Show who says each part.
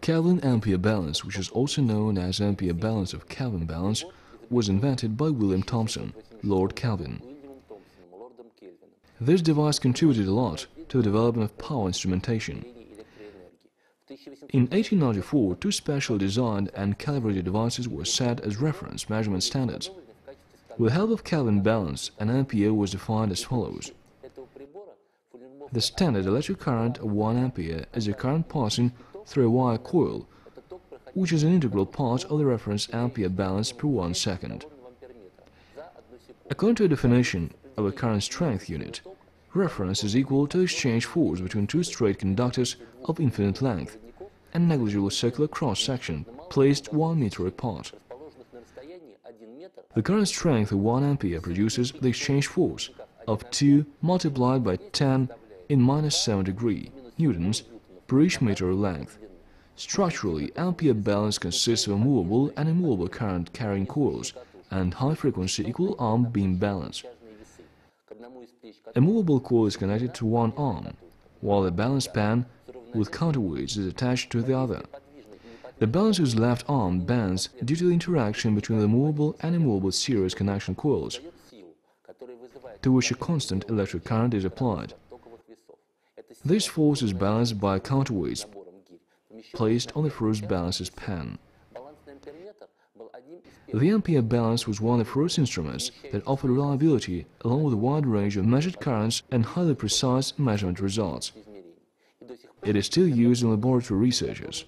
Speaker 1: Kelvin ampere balance, which is also known as ampere balance of Kelvin balance, was invented by William Thomson, Lord Kelvin. This device contributed a lot to the development of power instrumentation. In 1894, two specially designed and calibrated devices were set as reference measurement standards. With the help of Kelvin balance, an ampere was defined as follows. The standard electric current of 1 ampere is a current passing through a wire coil, which is an integral part of the reference ampere balance per 1 second. According to a definition of a current strength unit, reference is equal to exchange force between two straight conductors of infinite length and negligible circular cross-section placed 1 meter apart. The current strength of 1 ampere produces the exchange force of 2 multiplied by 10 in minus 7 degree newtons per each meter length. Structurally, ampere balance consists of a movable and immovable current carrying coils and high-frequency equal arm beam balance. A movable coil is connected to one arm, while a balance pan with counterweights is attached to the other. The balancer's left arm bends due to the interaction between the movable and immovable series connection coils, to which a constant electric current is applied. This force is balanced by counterweights placed on the first balancer's pan. The ampere balance was one of the first instruments that offered reliability along with a wide range of measured currents and highly precise measurement results. It is still used in laboratory researches.